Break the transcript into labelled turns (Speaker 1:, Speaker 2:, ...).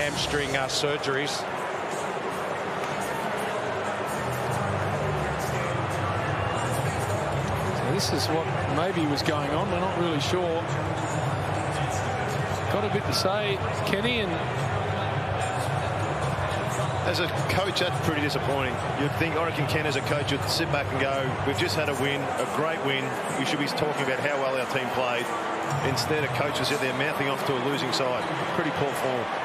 Speaker 1: hamstring uh, surgeries.
Speaker 2: So this is what maybe was going on. We're not really sure. Got a bit to say, Kenny, and
Speaker 3: as a coach, that's pretty disappointing. You'd think, I Ken as a coach would sit back and go, we've just had a win, a great win. We should be talking about how well our team played. Instead, a coach is out there mouthing off to a losing side. Pretty poor form.